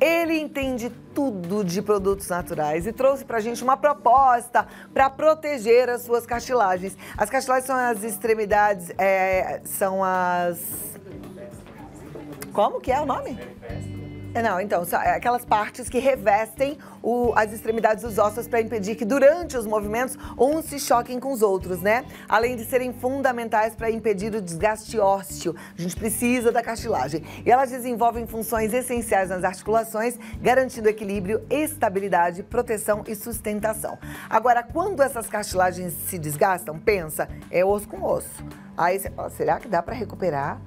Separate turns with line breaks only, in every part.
Ele entende tudo de produtos naturais e trouxe pra gente uma proposta para proteger as suas cartilagens. As cartilagens são as extremidades, é, são as. Como que é o nome? É, Não, então, são aquelas partes que revestem o- as extremidades dos ossos para impedir que durante os movimentos uns se choquem com os outros, né? Além de serem fundamentais para impedir o desgaste ósseo. A gente precisa da cartilagem. E elas desenvolvem funções essenciais nas articulações, garantindo equilíbrio, estabilidade, proteção e sustentação. Agora, quando essas cartilagens se desgastam, pensa, é osso com osso. Aí você fala, será que dá para recuperar?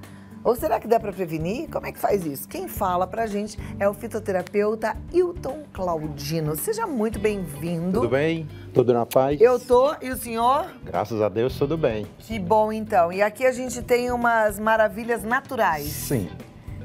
Ou será que dá para prevenir? Como é que faz isso? Quem fala pra gente é o fitoterapeuta Hilton Claudino. Seja muito bem-vindo.
Tudo bem? Tudo na paz?
Eu tô, e o senhor?
Graças a Deus, tudo bem.
Que bom então. E aqui a gente tem umas maravilhas naturais.
Sim.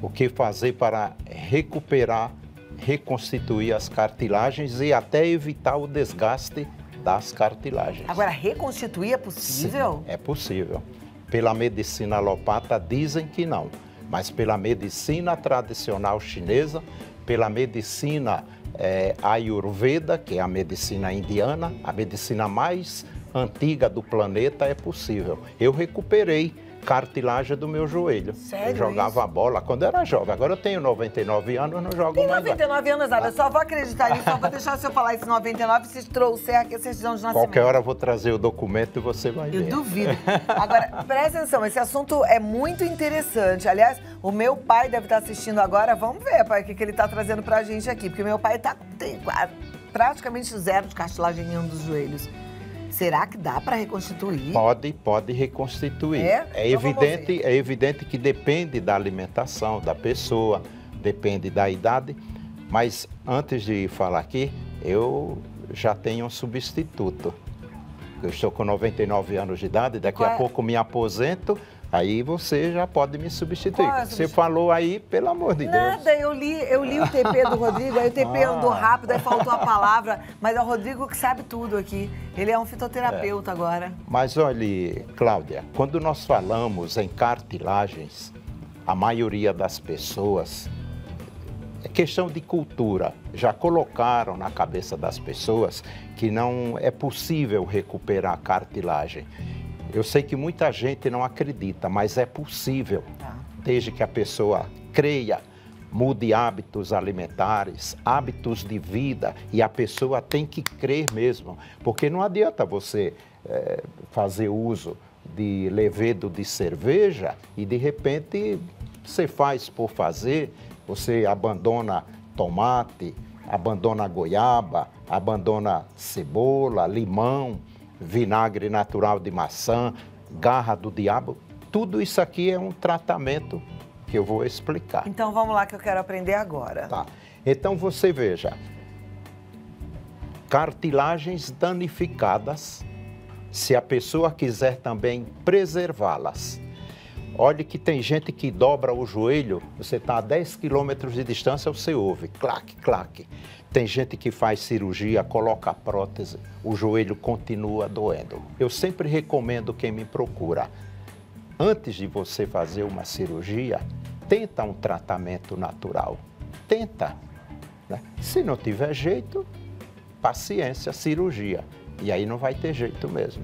O que fazer para recuperar, reconstituir as cartilagens e até evitar o desgaste das cartilagens?
Agora, reconstituir é possível?
Sim, é possível. Pela medicina alopata dizem que não, mas pela medicina tradicional chinesa, pela medicina eh, ayurveda, que é a medicina indiana, a medicina mais antiga do planeta, é possível. Eu recuperei cartilagem do meu joelho.
Sério
Eu jogava
isso?
bola quando era jovem. Agora eu tenho 99 anos, não jogo
Tem
mais.
99 anos, nada. Eu só vou acreditar nisso, só vou deixar o senhor falar esse 99 se trouxer aqui a certidão de nascimento.
Qualquer hora eu vou trazer o documento e você vai
Eu
ver.
duvido. Agora, presta atenção, esse assunto é muito interessante. Aliás, o meu pai deve estar assistindo agora. Vamos ver, pai, o que, que ele está trazendo pra gente aqui. Porque meu pai tá, tem praticamente zero de cartilagem em um dos joelhos. Será que dá para reconstituir?
Pode, pode reconstituir.
É? Então vamos
evidente, é evidente que depende da alimentação da pessoa, depende da idade, mas antes de falar aqui, eu já tenho um substituto. Eu estou com 99 anos de idade, daqui
Qual
a
é?
pouco me aposento, aí você já pode me substituir.
É
você falou aí, pelo amor de Deus.
Nada, eu li, eu li o TP do Rodrigo, aí o TP
Ah.
andou rápido, aí faltou a palavra, mas é o Rodrigo que sabe tudo aqui. Ele é um fitoterapeuta agora.
Mas olhe, Cláudia, quando nós falamos em cartilagens, a maioria das pessoas é questão de cultura. Já colocaram na cabeça das pessoas que não é possível recuperar a cartilagem. Eu sei que muita gente não acredita, mas é possível,
Tá.
desde que a pessoa creia, mude hábitos alimentares, hábitos de vida, e a pessoa tem que crer mesmo, porque não adianta você eh, fazer uso de levedo de cerveja e de repente você faz por fazer, você abandona tomate, abandona goiaba, abandona cebola, limão, vinagre natural de maçã, garra do diabo. Tudo isso aqui é um tratamento que eu vou explicar.
Então vamos lá que eu quero aprender agora.
Tá. Então você veja, cartilagens danificadas, se a pessoa quiser também preservá-las. Olhe que tem gente que dobra o joelho, você está a 10 quilômetros de distância, você ouve, clac, clac. Tem gente que faz cirurgia, coloca prótese, o joelho continua doendo. Eu sempre recomendo quem me procura, antes de você fazer uma cirurgia, tenta um tratamento natural. Tenta. né? Se não tiver jeito, paciência, cirurgia. E aí não vai ter jeito mesmo,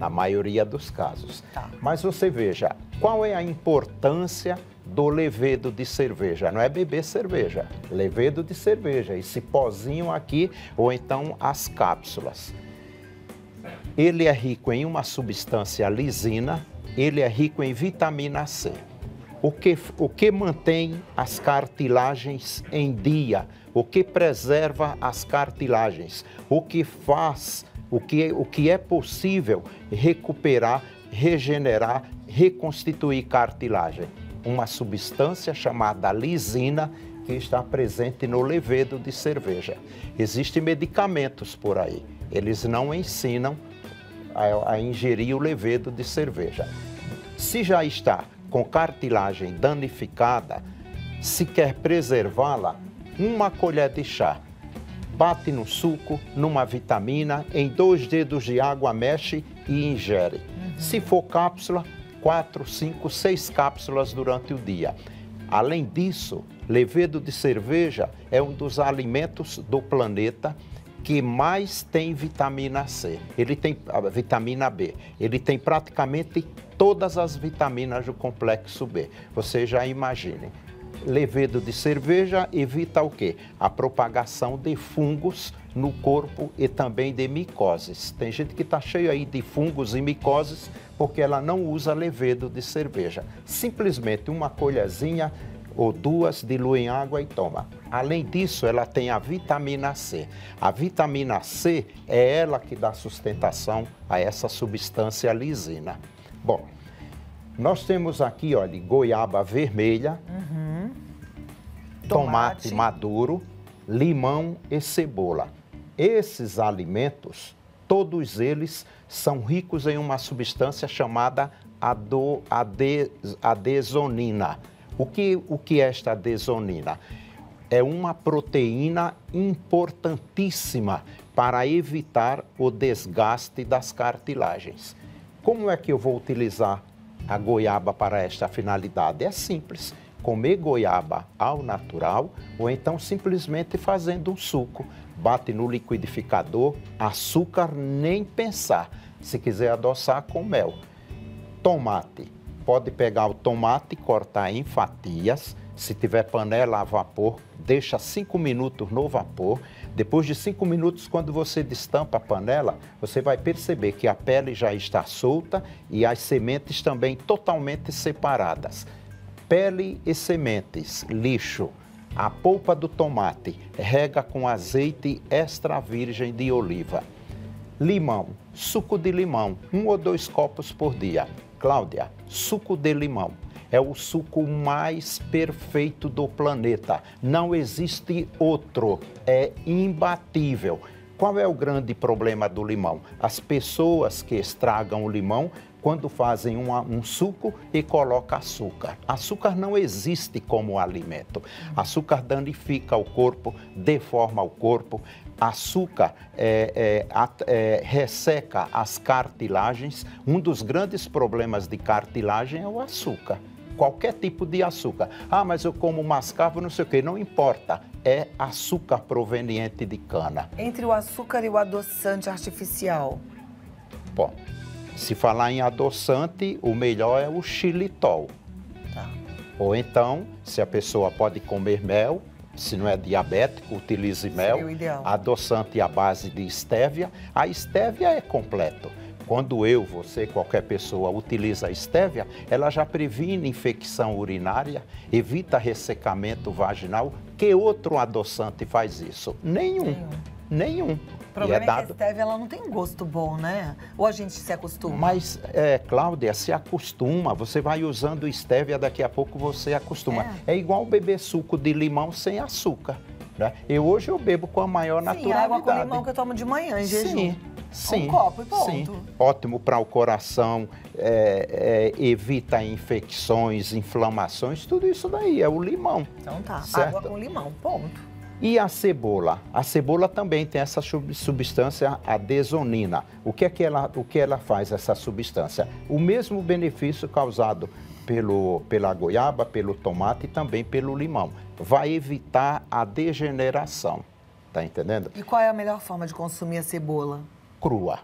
na maioria dos casos.
Tá.
Mas você veja, qual é a importância do levedo de cerveja? Não é beber cerveja, levedo de cerveja, esse pozinho aqui, ou então as cápsulas. Ele é rico em uma substância lisina, ele é rico em vitamina C. O que, o que mantém as cartilagens em dia? O que preserva as cartilagens? O que faz, o que, o que é possível recuperar, regenerar, reconstituir cartilagem? Uma substância chamada lisina que está presente no levedo de cerveja. Existem medicamentos por aí, eles não ensinam a, a ingerir o levedo de cerveja. Se já está com cartilagem danificada, se quer preservá-la, uma colher de chá. Bate no suco, numa vitamina, em dois dedos de água, mexe e ingere. Se for cápsula, quatro, cinco, seis cápsulas durante o dia. Além disso, Levedo de cerveja é um dos alimentos do planeta que mais tem vitamina C. Ele tem a vitamina B. Ele tem praticamente todas as vitaminas do complexo B. Você já imagine. Levedo de cerveja evita o quê? A propagação de fungos no corpo e também de micoses. Tem gente que está cheio aí de fungos e micoses porque ela não usa levedo de cerveja. Simplesmente uma colherzinha ou duas, dilui em água e toma. Além disso, ela tem a vitamina C. A vitamina C é ela que dá sustentação a essa substância lisina. Bom, nós temos aqui, olha, goiaba vermelha, uhum. tomate. tomate maduro, limão e cebola. Esses alimentos, todos eles são ricos em uma substância chamada ado, ade, adesonina. O que, o que é esta adesonina? É uma proteína importantíssima para evitar o desgaste das cartilagens. Como é que eu vou utilizar a goiaba para esta finalidade? É simples comer goiaba ao natural ou então simplesmente fazendo um suco bate no liquidificador, açúcar nem pensar. Se quiser adoçar com mel. Tomate. Pode pegar o tomate, cortar em fatias. Se tiver panela a vapor, deixa 5 minutos no vapor. Depois de 5 minutos, quando você destampa a panela, você vai perceber que a pele já está solta e as sementes também totalmente separadas. Pele e sementes, lixo a polpa do tomate, rega com azeite extra virgem de oliva. Limão, suco de limão, um ou dois copos por dia. Cláudia, suco de limão é o suco mais perfeito do planeta. Não existe outro, é imbatível. Qual é o grande problema do limão? As pessoas que estragam o limão quando fazem uma, um suco e colocam açúcar. Açúcar não existe como alimento. Açúcar danifica o corpo, deforma o corpo. Açúcar é, é, é, resseca as cartilagens. Um dos grandes problemas de cartilagem é o açúcar qualquer tipo de açúcar. Ah, mas eu como mascavo, não sei o quê. Não importa. É açúcar proveniente de cana.
Entre o açúcar e o adoçante artificial?
Bom, se falar em adoçante, o melhor é o xilitol. Tá. Ou então, se a pessoa pode comer mel, se não é diabético, utilize mel. Adoçante à base de estévia. A estévia é completo. Quando eu, você, qualquer pessoa utiliza a estévia, ela já previne infecção urinária, evita ressecamento vaginal. Que outro adoçante faz isso? Nenhum. Nenhum. Nenhum.
O problema é, dado... é que a stevia ela não tem gosto bom, né? Ou a gente se acostuma?
Mas, é, Cláudia, se acostuma. Você vai usando stevia, daqui a pouco você acostuma. É, é igual beber suco de limão sem açúcar. Né? Eu hoje eu bebo com a maior Sim, naturalidade.
água com limão que eu tomo de manhã, em jejum.
Sim. Sim,
um copo e ponto. Sim.
Ótimo para o coração, é, é, evita infecções, inflamações, tudo isso daí é o limão.
Então tá, certo? água com limão, ponto.
E a cebola? A cebola também tem essa substância adesonina. O que é que ela, o que ela faz, essa substância? O mesmo benefício causado pelo, pela goiaba, pelo tomate e também pelo limão. Vai evitar a degeneração. Tá entendendo?
E qual é a melhor forma de consumir a cebola?
Crua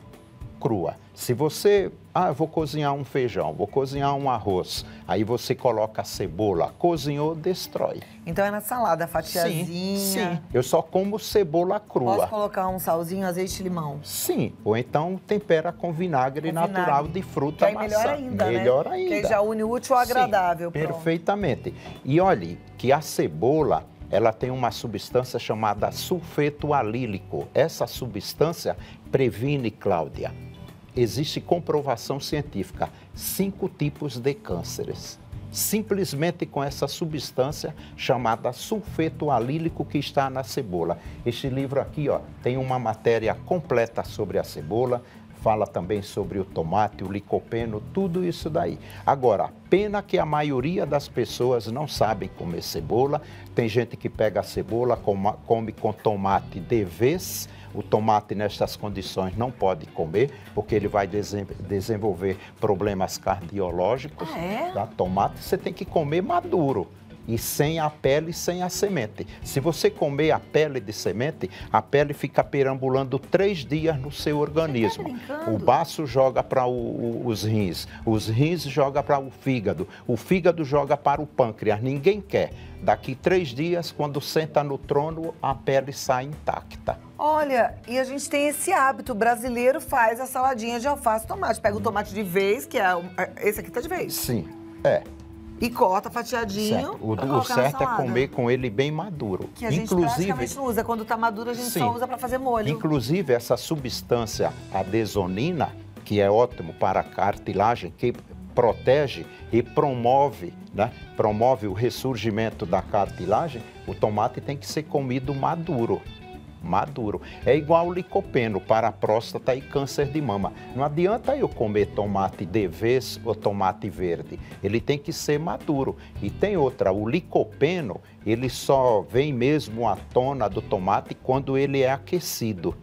crua. Se você, ah, vou cozinhar um feijão, vou cozinhar um arroz, aí você coloca a cebola, cozinhou, destrói.
Então é na salada, fatiazinha. Sim, sim.
Eu só como cebola crua.
Posso colocar um salzinho, azeite e limão?
Sim, ou então tempera com vinagre com natural vinagre. de fruta
que
maçã.
melhor ainda,
Melhor
né?
ainda.
Que já une o útil ao agradável.
Sim, perfeitamente. E olhe que a cebola ela tem uma substância chamada sulfeto alílico. Essa substância previne, Cláudia, existe comprovação científica, cinco tipos de cânceres. Simplesmente com essa substância chamada sulfeto alílico que está na cebola. Este livro aqui ó, tem uma matéria completa sobre a cebola, fala também sobre o tomate, o licopeno, tudo isso daí. Agora, pena que a maioria das pessoas não sabem comer cebola. Tem gente que pega a cebola, come com tomate de vez. O tomate nestas condições não pode comer, porque ele vai desenvolver problemas cardiológicos. Ah, é? Tá? Tomate você tem que comer maduro e sem a pele e sem a semente. Se você comer a pele de semente, a pele fica perambulando três dias no seu organismo.
Tá
o baço joga para os rins, os rins joga para o fígado, o fígado joga para o pâncreas. Ninguém quer. Daqui três dias, quando senta no trono, a pele sai intacta.
Olha, e a gente tem esse hábito. O brasileiro faz a saladinha de alface e tomate. Pega o tomate de vez, que é. é esse aqui tá de vez.
Sim, é.
E corta fatiadinho.
O, o certo é comer com ele bem maduro.
Que a gente Inclusive, praticamente não usa. Quando está maduro, a gente sim. só usa para fazer molho.
Inclusive, essa substância, a desonina, que é ótimo para a cartilagem, que protege e promove, né? promove o ressurgimento da cartilagem, o tomate tem que ser comido maduro maduro. É igual o licopeno para próstata e câncer de mama. Não adianta eu comer tomate de vez ou tomate verde. Ele tem que ser maduro. E tem outra, o licopeno, ele só vem mesmo à tona do tomate quando ele é aquecido.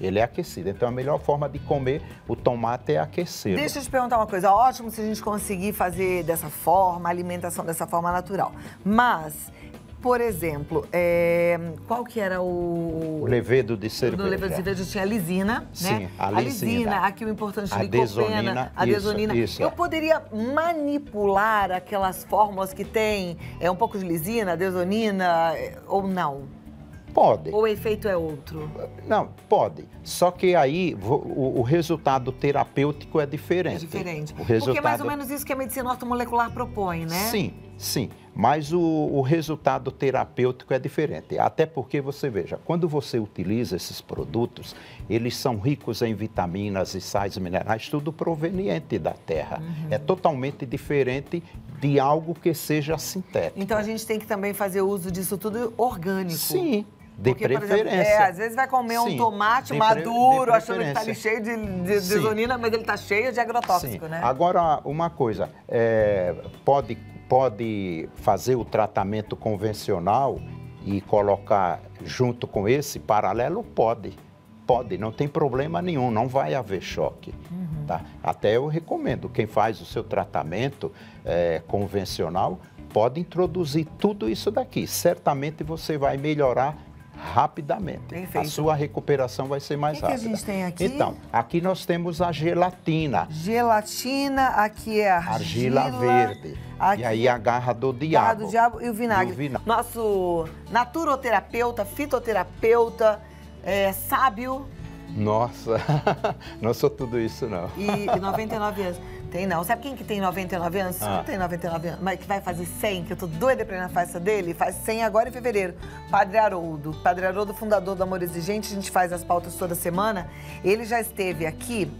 Ele é aquecido. Então a melhor forma de comer o tomate é aquecer.
Deixa eu te perguntar uma coisa. Ótimo se a gente conseguir fazer dessa forma, alimentação dessa forma natural. Mas por exemplo, é, qual que era o...
O levedo de cerveja.
Do levedo de cerveja tinha a lisina, né?
Sim,
a
lisina. A
lisina, aqui o importante
a desonina,
a desonina. Isso, Eu poderia manipular aquelas fórmulas que tem é, um pouco de lisina, desonina, ou não?
Pode.
Ou o efeito é outro?
Não, pode. Só que aí o, o resultado terapêutico é diferente. É
diferente.
O resultado...
Porque é mais ou menos isso que a medicina ortomolecular propõe, né?
Sim, sim. Mas o, o, resultado terapêutico é diferente. Até porque você veja, quando você utiliza esses produtos, eles são ricos em vitaminas e sais minerais, tudo proveniente da terra. Uhum. É totalmente diferente de algo que seja sintético.
Então a gente tem que também fazer uso disso tudo orgânico.
Sim. De Porque, preferência. Exemplo,
é, às vezes vai comer Sim, um tomate maduro, achando que está ali cheio de, de, de zonina, mas ele está cheio de agrotóxico,
Sim.
né?
Agora, uma coisa, é, pode pode fazer o tratamento convencional e colocar junto com esse paralelo? Pode. Pode, não tem problema nenhum, não vai haver choque. Uhum. Tá? Até eu recomendo, quem faz o seu tratamento é, convencional pode introduzir tudo isso daqui. Certamente você vai melhorar rapidamente.
Perfeito.
A sua recuperação vai ser mais
que
rápida.
Que a gente tem aqui?
Então, aqui nós temos a gelatina.
Gelatina, aqui é argila.
Argila verde. Aqui, e aí a garra do diabo. Garra
do diabo e o vinagre. E o vinagre. Nosso naturoterapeuta, fitoterapeuta, é, sábio.
Nossa, não sou tudo isso não.
E, e 99 anos. Tem não. Sabe quem que tem 99 anos? Ah. Não tem 99 anos, mas que vai fazer 100, que eu tô doida pra ir na festa dele, faz 100 agora em fevereiro. Padre Haroldo. Padre Haroldo, fundador do Amor Exigente, a gente faz as pautas toda semana. Ele já esteve aqui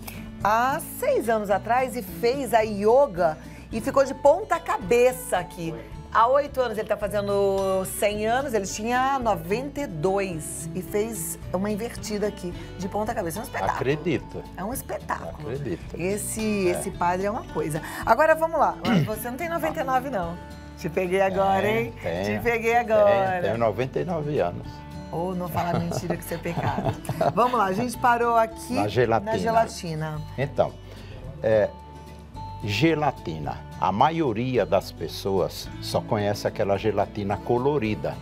há seis anos atrás e fez a yoga e ficou de ponta cabeça aqui. Há oito anos ele está fazendo 100 anos, ele tinha 92 e fez uma invertida aqui, de ponta cabeça. É um espetáculo.
Acredito.
É um espetáculo.
Acredito.
Esse, é. esse padre é uma coisa. Agora vamos lá, você não tem 99 não. Te peguei agora, hein? Te peguei agora.
Tenho 99 anos.
Ou não falar mentira que você é pecado. Vamos lá, a gente parou aqui
na gelatina.
Na gelatina.
Então, é, Gelatina. A maioria das pessoas só conhece aquela gelatina colorida.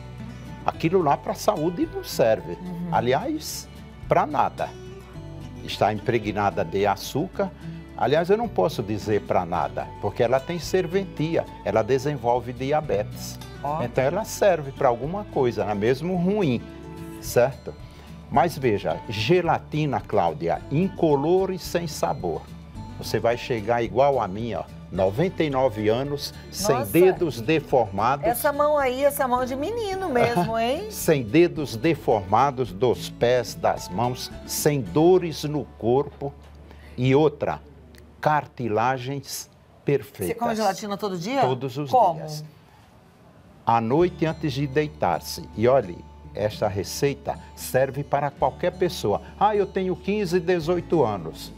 Aquilo lá para a saúde não serve. Uhum. Aliás, para nada. Está impregnada de açúcar. Aliás, eu não posso dizer para nada, porque ela tem serventia, ela desenvolve diabetes. Oh. Então ela serve para alguma coisa, né? mesmo ruim, certo? Mas veja, gelatina, Cláudia, incolor e sem sabor. Você vai chegar igual a mim, ó. 99 anos, Nossa, sem dedos deformados.
Essa mão aí, essa mão de menino mesmo, hein?
sem dedos deformados dos pés, das mãos, sem dores no corpo. E outra, cartilagens perfeitas. Você
come gelatina todo dia?
Todos os
Como?
dias. À noite antes de deitar-se. E olhe, esta receita serve para qualquer pessoa. Ah, eu tenho 15, 18 anos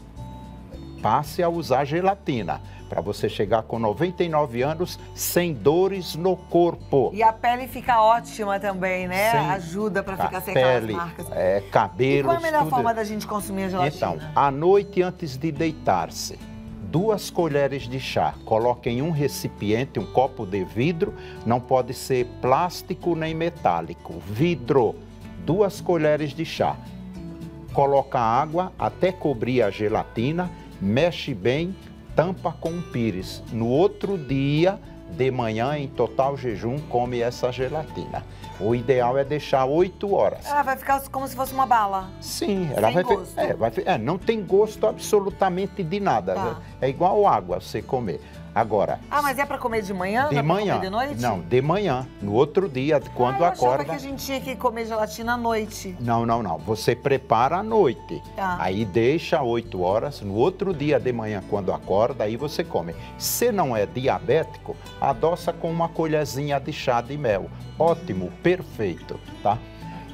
passe a usar gelatina para você chegar com 99 anos sem dores no corpo.
E a pele fica ótima também, né? Sem Ajuda para ficar sem
pele,
marcas.
É, cabelo. E
qual é a melhor tudo... forma da gente consumir a gelatina?
Então, à noite antes de deitar-se, duas colheres de chá. Coloque em um recipiente, um copo de vidro, não pode ser plástico nem metálico. Vidro, duas colheres de chá. Coloca água até cobrir a gelatina, mexe bem, tampa com um pires. No outro dia, de manhã, em total jejum, come essa gelatina. O ideal é deixar 8 horas.
Ela vai ficar como se fosse uma bala.
Sim, ela
Sem
vai,
gosto.
É, vai é, não tem gosto absolutamente de nada.
Tá.
É igual água você comer. Agora,
Ah, mas é pra comer de manhã?
de manhã.
de noite?
Não, de manhã. No outro dia, quando
ah, eu achava
acorda.
que a gente tinha que comer gelatina à noite.
Não, não, não. Você prepara à noite.
Tá.
Aí deixa 8 horas. No outro dia de manhã, quando acorda, aí você come. Se não é diabético, adoça com uma colherzinha de chá de mel. Ótimo, perfeito, tá?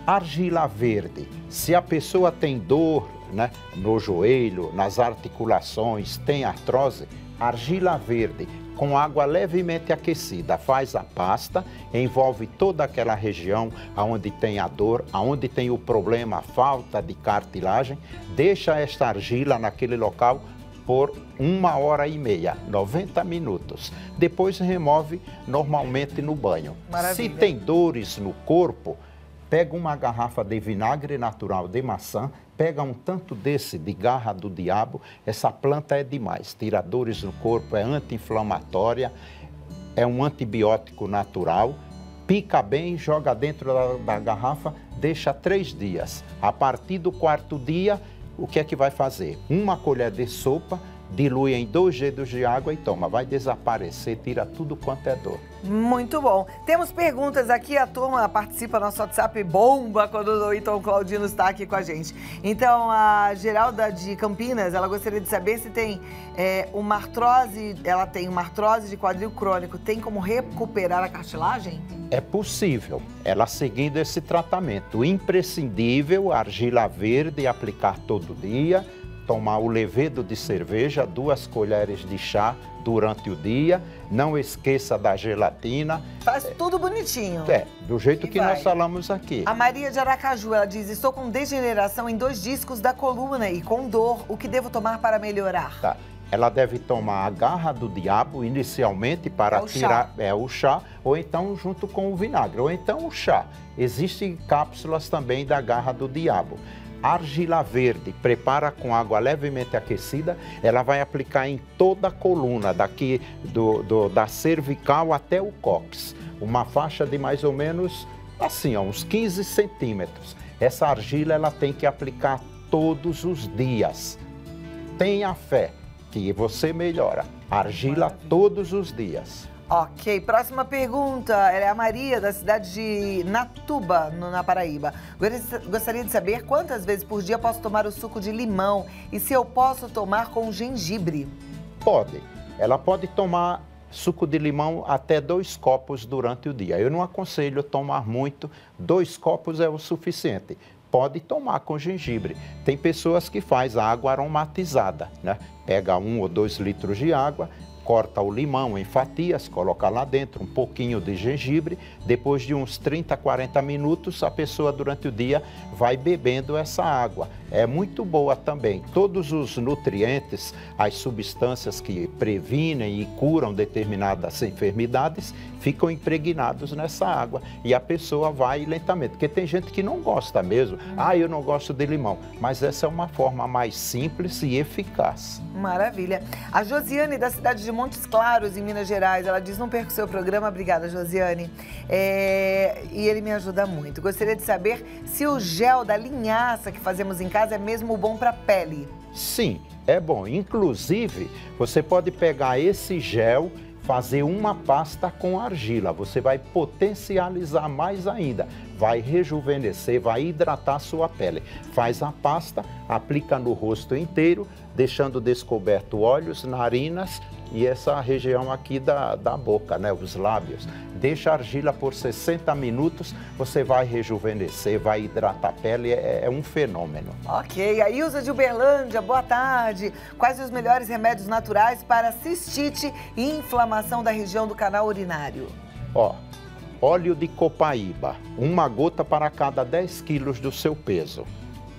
Argila verde. Se a pessoa tem dor né, no joelho, nas articulações, tem artrose, argila verde com água levemente aquecida. Faz a pasta, envolve toda aquela região aonde tem a dor, aonde tem o problema, a falta de cartilagem. Deixa esta argila naquele local por uma hora e meia, 90 minutos. Depois remove normalmente no banho.
Maravilha.
Se tem dores no corpo, pega uma garrafa de vinagre natural de maçã, pega um tanto desse de garra do diabo, essa planta é demais, tira dores no corpo, é anti-inflamatória, é um antibiótico natural, pica bem, joga dentro da, da garrafa, deixa três dias. A partir do quarto dia, o que é que vai fazer? Uma colher de sopa, dilui em dois dedos de água e toma. Vai desaparecer, tira tudo quanto é dor.
Muito bom. Temos perguntas aqui, a turma participa no nosso WhatsApp bomba quando o Então Claudino está aqui com a gente. Então, a Geralda de Campinas, ela gostaria de saber se tem é, uma artrose, ela tem uma artrose de quadril crônico, tem como recuperar a cartilagem?
É possível, ela seguindo esse tratamento. Imprescindível, argila verde aplicar todo dia, tomar o levedo de cerveja, duas colheres de chá durante o dia. Não esqueça da gelatina.
Faz tudo bonitinho.
É, do jeito
E
que
vai.
nós falamos aqui.
A Maria de Aracaju, ela diz, estou com degeneração em dois discos da coluna e com dor, o que devo tomar para melhorar?
Tá. Ela deve tomar a garra do diabo inicialmente para
É o chá.
tirar é o chá, ou então junto com o vinagre, ou então o chá. Existem cápsulas também da garra do diabo. Argila verde, prepara com água levemente aquecida, ela vai aplicar em toda a coluna, daqui do, do- da cervical até o cóccix. Uma faixa de mais ou menos assim, ó, uns 15 centímetros. Essa argila ela tem que aplicar todos os dias tenha fé que você melhora. Argila todos os dias.
Ok, próxima pergunta. Ela é a Maria, da cidade de Natuba, no- na Paraíba. Gostaria de saber quantas vezes por dia posso tomar o suco de limão e se eu posso tomar com gengibre.
Pode. Ela pode tomar suco de limão até dois copos durante o dia. Eu não aconselho tomar muito, dois copos é o suficiente. Pode tomar com gengibre. Tem pessoas que faz água aromatizada, né? Pega um ou dois litros de água, corta o limão em fatias, coloca lá dentro um pouquinho de gengibre. Depois de uns 30, 40 minutos, a pessoa durante o dia vai bebendo essa água. É muito boa também. Todos os nutrientes, as substâncias que previnem e curam determinadas enfermidades, ficam impregnados nessa água. E a pessoa vai lentamente. Porque tem gente que não gosta mesmo. Ah, eu não gosto de limão. Mas essa é uma forma mais simples e eficaz.
Maravilha. A Josiane, da cidade de Montes Claros, em Minas Gerais, ela diz: não perca o seu programa. Obrigada, Josiane. É, E ele me ajuda muito. Gostaria de saber se o gel da linhaça que fazemos em casa é mesmo bom para pele.
Sim, é bom. Inclusive, você pode pegar esse gel, fazer uma pasta com argila. Você vai potencializar mais ainda. Vai rejuvenescer, vai hidratar a sua pele. Faz a pasta, aplica no rosto inteiro, deixando descoberto olhos, narinas e essa região aqui da, da boca, né, os lábios. Deixa a argila por 60 minutos, você vai rejuvenescer, vai hidratar a pele, é- é um fenômeno.
Ok, a Ilza de Uberlândia, boa tarde. Quais os melhores remédios naturais para cistite e inflamação da região do canal urinário?
Ó, óleo de copaíba, uma gota para cada 10 quilos do seu peso.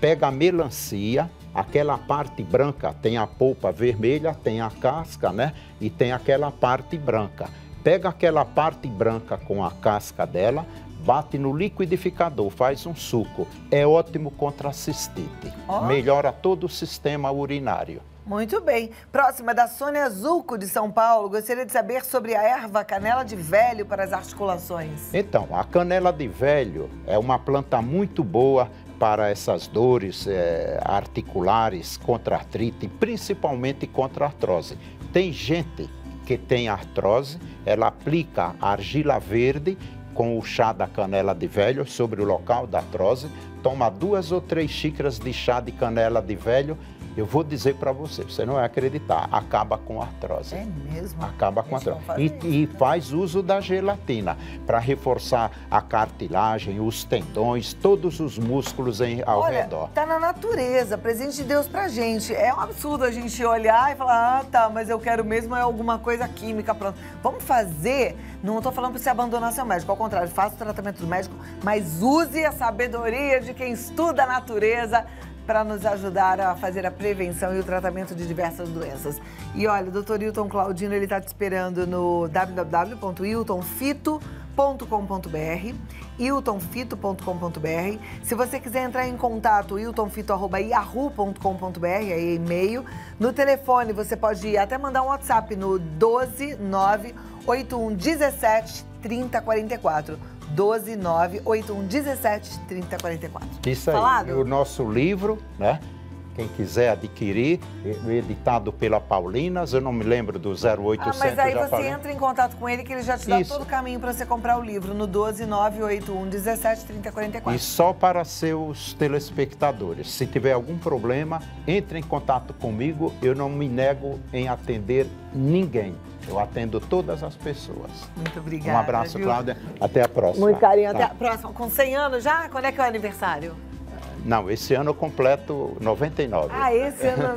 Pega a melancia, aquela parte branca, tem a polpa vermelha, tem a casca, né? E tem aquela parte branca. Pega aquela parte branca com a casca dela, bate no liquidificador, faz um suco. É ótimo contra a cistite. Oh. Melhora todo o sistema urinário.
Muito bem. Próxima da Sônia Zulco, de São Paulo. Gostaria de saber sobre a erva canela de velho para as articulações.
Então, a canela de velho é uma planta muito boa para essas dores é, articulares, contra artrite, principalmente contra artrose. Tem gente que tem artrose, ela aplica argila verde com o chá da canela de velho sobre o local da artrose, toma duas ou três xícaras de chá de canela de velho eu vou dizer para você, você não vai acreditar, acaba com artrose.
É mesmo?
Acaba com artrose. E, e, faz uso da gelatina para reforçar a cartilagem, os tendões, todos os músculos em, ao
Olha,
redor.
Tá na natureza, presente de Deus pra gente. É um absurdo a gente olhar e falar, ah, tá, mas eu quero mesmo é alguma coisa química, pronto. Vamos fazer, não estou falando para você abandonar seu médico, ao contrário, faça o tratamento do médico, mas use a sabedoria de quem estuda a natureza para nos ajudar a fazer a prevenção e o tratamento de diversas doenças. E olha, o doutor Hilton Claudino, ele está te esperando no www.hiltonfito.com.br hiltonfito.com.br Se você quiser entrar em contato, hiltonfito.yahoo.com.br, é e-mail. No telefone, você pode até mandar um WhatsApp no 12 9 81 17 3044. 12 9 81 17 30 44.
Isso aí. Falado? O nosso livro, né? Quem quiser adquirir, editado pela Paulinas, eu não me lembro do 0800. Ah,
mas aí você falei. entra em contato com ele que ele já te dá Isso. todo o caminho para você comprar o livro no 12 981 17 30 44.
E só para seus telespectadores, se tiver algum problema, entre em contato comigo, eu não me nego em atender ninguém. Eu atendo todas as pessoas.
Muito obrigada.
Um abraço, viu? Cláudia. Até a próxima.
Muito carinho. Até tá. a próxima. Com 100 anos já? Quando é que é o aniversário?
Não, esse ano eu completo 99.
Ah, esse ano.